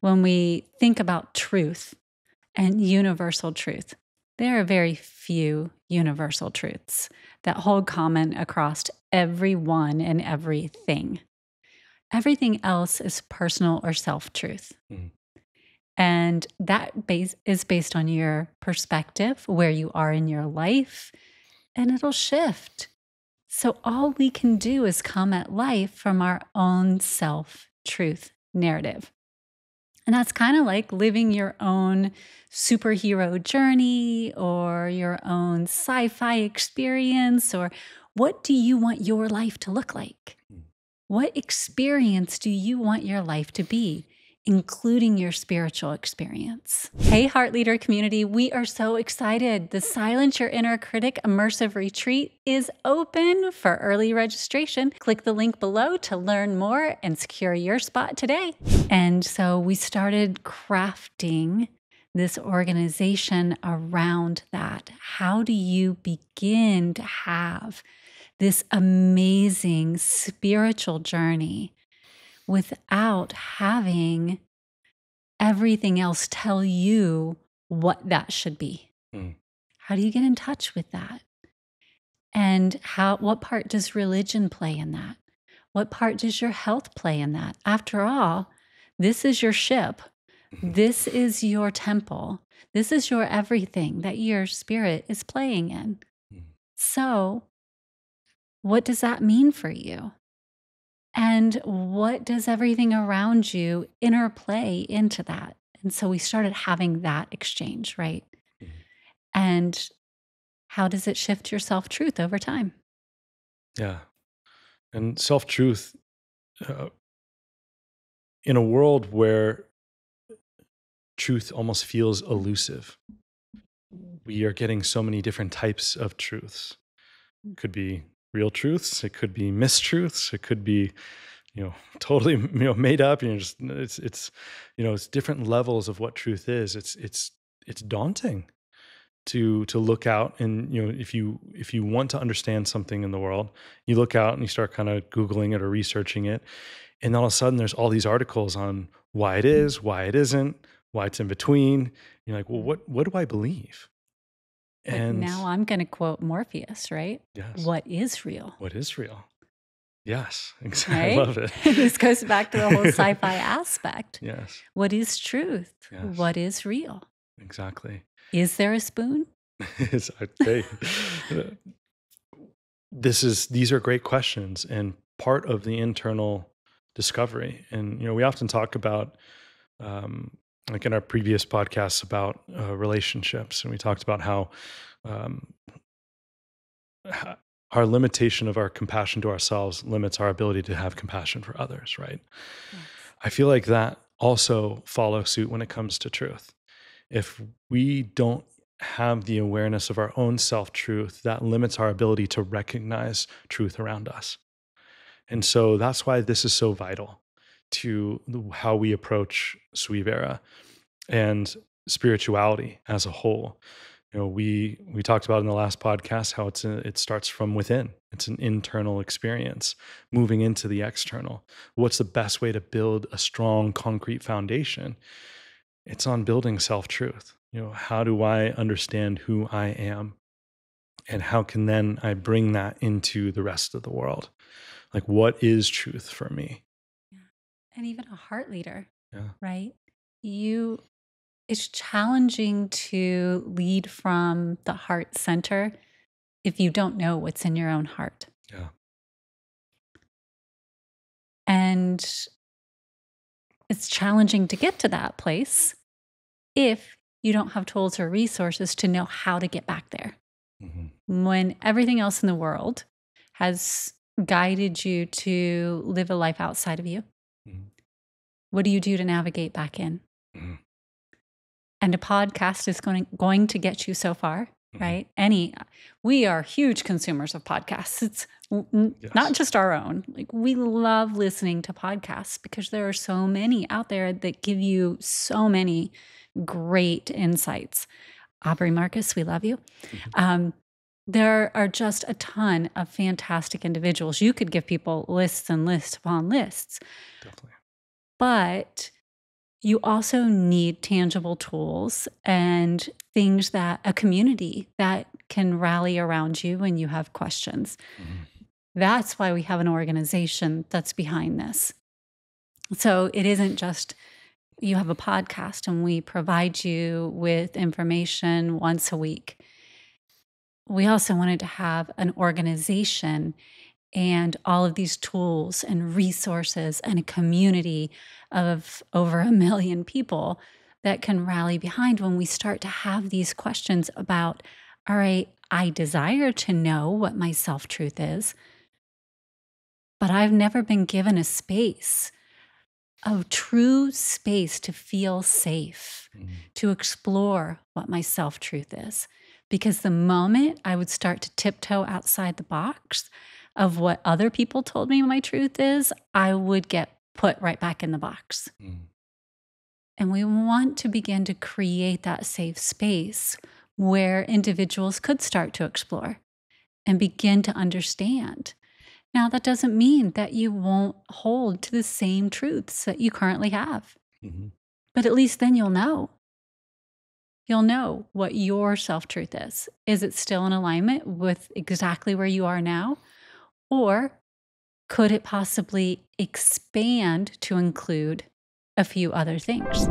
when we think about truth and universal truth, there are very few universal truths that hold common across everyone and everything. Everything else is personal or self truth. Mhm. And that base is based on your perspective, where you are in your life, and it'll shift. So, all we can do is come at life from our own self truth narrative. And that's kind of like living your own superhero journey or your own sci fi experience, or what do you want your life to look like? Mm. What experience do you want your life to be? Including your spiritual experience. Hey, Heart Leader community, we are so excited. The Silence Your Inner Critic Immersive Retreat is open for early registration. Click the link below to learn more and secure your spot today. And so we started crafting this organization around that. How do you begin to have this amazing spiritual journey? Without having everything else tell you what that should be. Mm. How do you get in touch with that? And how what part does religion play in that? What part does your health play in that? After all, this is your ship. This is your temple. This is your everything that your spirit is playing in. Mhm. So, what does that mean for you? And what does everything around you interplay into that? And so we started having that exchange, right? Mhm. And how does it shift your self truth over time? Yeah. And self truth uh, in a world where truth almost feels elusive, we are getting so many different types of truths. Could be real truths, it could be mistruths, it could be you know totally you know made up. You know just it's it's you know it's different levels of what truth is. It's it's it's daunting to to look out and you know if you if you want to understand something in the world you look out and you start kind of googling it or researching it and all of a sudden there's all these articles on why it is why it isn't why it's in between. You're like well what what do i believe And now I'm going to quote Morpheus, right? yes What is real? what is real yes exactly Right? i love it this goes back to the whole sci fi aspect. yes What is truth? Yes. What is real? exactly Is there a spoon? It's- I- they- this is these are great questions and part of the internal discovery and you know we often talk about um, like in our previous podcasts about uh, relationships and we talked about how um, our limitation of our compassion to ourselves limits our ability to have compassion for others right I feel like that also follows suit when it comes to truth. If we don't have the awareness of our own self truth, that limits our ability to recognize truth around us. And so that's why this is so vital to how we approach Suivera and spirituality as a whole. You know, we we talked about in the last podcast how it's a, it starts from within. It's an internal experience moving into the external. What's the best way to build a strong concrete foundation? It's on building self-truth. You know how do i understand who i am? And how can then i bring that into the rest of the world? Like what is truth for me And even a heart leader, yeah right? You, it's challenging to lead from the heart center if you don't know what's in your own heart. yeah And it's challenging to get to that place if you don't have tools or resources to know how to get back there. Mhm. When everything else in the world has guided you to live a life outside of you, Mhm. What do you do to navigate back in? Mhm. And a podcast is going, going to get you so far, Mhm. right? Any, we are huge consumers of podcasts. It's n- not just our own. Like we love listening to podcasts because there are so many out there that give you so many great insights. Aubrey Marcus, we love you. Mhm. Um, there are just a ton of fantastic individuals. You could give people lists and lists upon lists, definitely but you also need tangible tools and things that a community that can rally around you when you have questions. Mm-hmm. That's why we have an organization that's behind this. So it isn't just you have a podcast and we provide you with information once a week. We also wanted to have an organization and all of these tools and resources and a community of over a million people that can rally behind when we start to have these questions about all right, I desire to know what my self truth is, but I've never been given a space, a true space to feel safe, mm-hmm. to explore what my self truth is. Because the moment I would start to tiptoe outside the box, of what other people told me my truth is, I would get put right back in the box. Mm. And we want to begin to create that safe space where individuals could start to explore and begin to understand. Now, that doesn't mean that you won't hold to the same truths that you currently have, mm-hmm. but at least then you'll know. You'll know what your self truth is. Is it still in alignment with exactly where you are now? Or could it possibly expand to include a few other things?